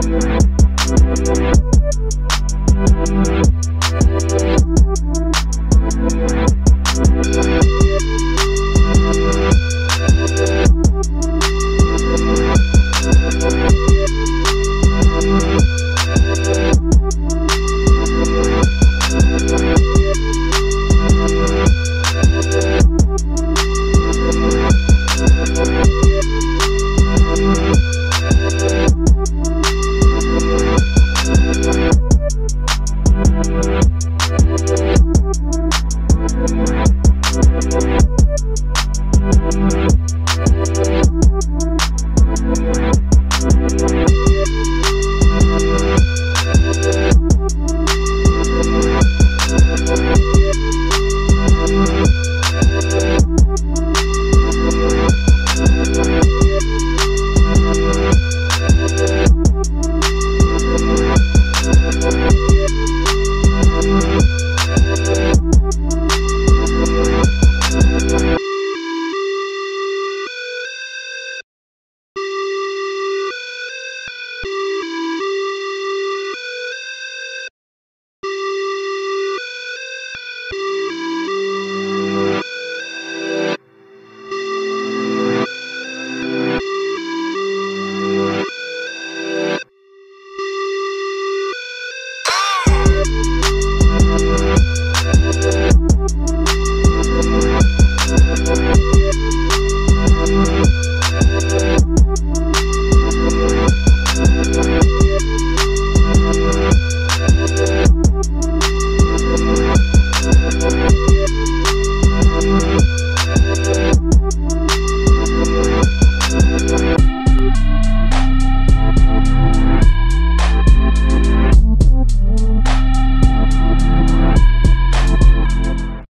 Thank